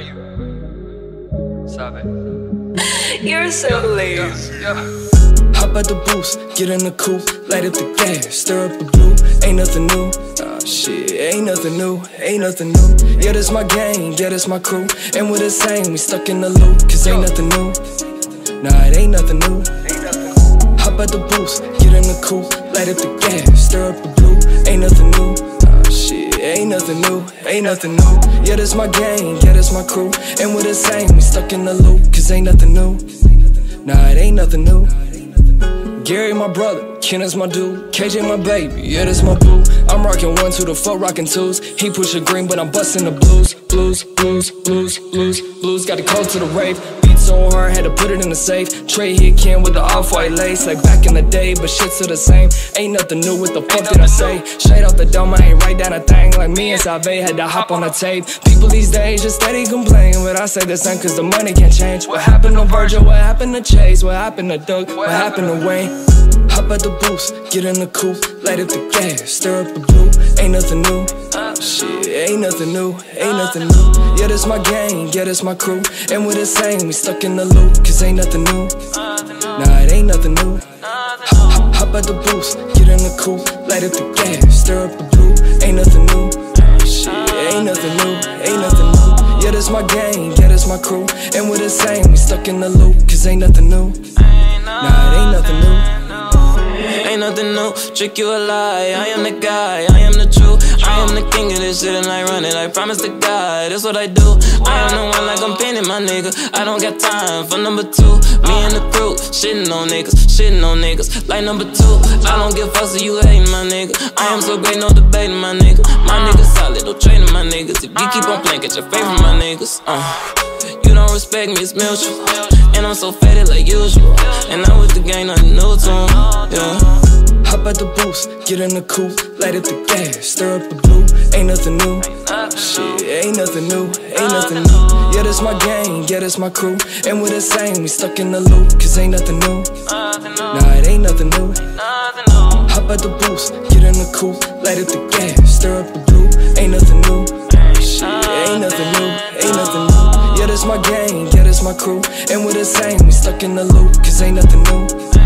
Are you? Savé. You're so yeah, lazy. Yeah, yeah. Hop out the booth, get in the coupe, light up the gas, stir up the blue. Ain't nothing new. Ah, shit, ain't nothing new, ain't nothing new. Yeah, that's my gang, yeah, that's my crew. And we're the same, we stuck in the loop, cause ain't nothing new. Nah, it ain't nothing new. Hop out the booth, get in the coupe, light up the gas, stir up the blue. Ain't nothing new. Ain't nothing new, ain't nothing new. Yeah, this my gang, yeah, this my crew. And we're the same, we stuck in the loop, cause ain't nothing new. Nah, it ain't nothing new. Gary, my brother, Ken is my dude, KJ, my baby, yeah, that's my boo. I'm rocking one, two, the four, rocking twos. He push a green, but I'm busting the blues, blues, blues, blues, blues, blues. Got the code to the rave. So hard, had to put it in the safe. Trey hit Ken with the off-white lace, like back in the day, but shit's still the same. Ain't nothing new, what the fuck did I say? Straight out the dome, I ain't write down a thing. Like me and Savé had to hop on a tape. People these days just steady complain, but I say the same cause the money can't change. What happened to Virgil? What happened to Chase? What happened to Doug? What happened to Wayne? Hop out the boost, get in the coupe, light up the gas, stir up the blue. Ain't nothing new. Shit, ain't nothing new, ain't nothing new. Yeah, this my gang, yeah, this my crew. And we're the same, we stuck in the loop, cause ain't nothing new. Nah, it ain't nothing new. Hop, hop out the boost, get in the coupe, light up the gas, stir up the blue. Ain't nothing new. Shit, ain't nothing new, ain't nothing new. Yeah, this my gang, yeah, this my crew. And we're the same, we stuck in the loop, cause ain't nothing new. Nah, it ain't nothing new. Nothing new, trick you a lie. I am the guy, I am the truth. I am the king of this shit and I run it. I promise to God, that's what I do. I am the one like I'm painting my nigga. I don't got time for number two. Me and the crew, shitting on niggas, shitting on niggas. Like number two, I don't give fucks if you hating my nigga. I am so great, no debating my nigga. My nigga solid, no trading my niggas. If you keep on playing, get your favorite my niggas. Uh. You don't respect me, it's mutual. And I'm so faded like usual. And I'm with the gang, nothing new to 'em, Yeah. Hop out the boost, get in the coupe, light up the gas, stir up the blue. Ain't nothing new. Shit, ain't nothing new, ain't nothing new. Yeah, this my gang, yeah, this my crew. And we're the same, we stuck in the loop, cause ain't nothing new. Nah, it ain't nothing new. Hop out the boost, get in the coupe, light up the gas, stir up the blue. Ain't nothing new. Shit, ain't nothing new, my crew. And we're the same, we stuck in the loop, cause ain't nothing new. Ain't nothing new.